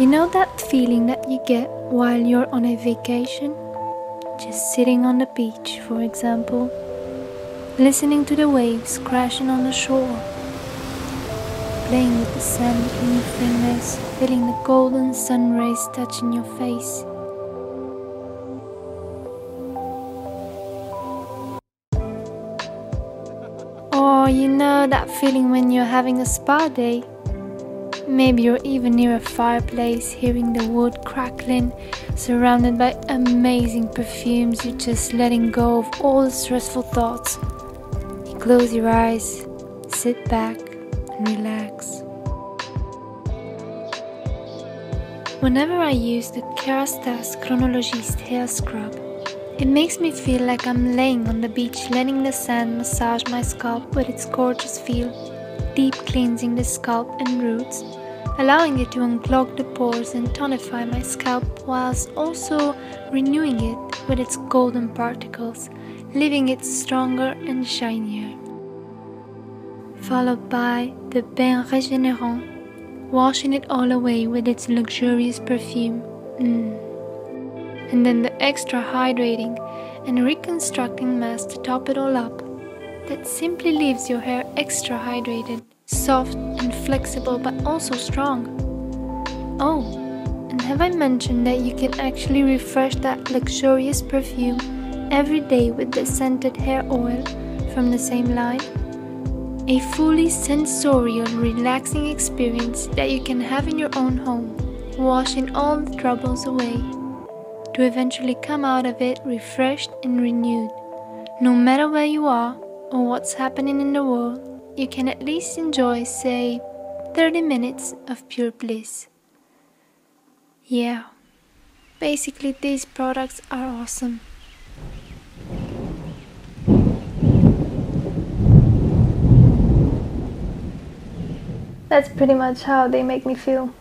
You know that feeling that you get while you're on a vacation? Just sitting on the beach, for example, listening to the waves crashing on the shore, playing with the sand in your fingers, feeling the golden sun rays touching your face. Or you know that feeling when you're having a spa day? Maybe you're even near a fireplace, hearing the wood crackling, surrounded by amazing perfumes. You're just letting go of all the stressful thoughts. You close your eyes, sit back, and relax. Whenever I use the Kerastase Chronologiste hair scrub, it makes me feel like I'm laying on the beach, letting the sand massage my scalp with its gorgeous feel, deep cleansing the scalp and roots, allowing it to unclog the pores and tonify my scalp, whilst also renewing it with its golden particles, leaving it stronger and shinier. Followed by the Bain Régénérant, washing it all away with its luxurious perfume. Mm and then the extra hydrating and reconstructing mask to top it all up. That simply leaves your hair extra hydrated, soft and flexible, but also strong. Oh, and have I mentioned that you can actually refresh that luxurious perfume every day with the scented hair oil from the same line? A fully sensorial, relaxing experience that you can have in your own home, washing all the troubles away to eventually come out of it refreshed and renewed. No matter where you are or what's happening in the world, you can at least enjoy, say, 30 minutes of pure bliss. Yeah, basically, these products are awesome. That's pretty much how they make me feel.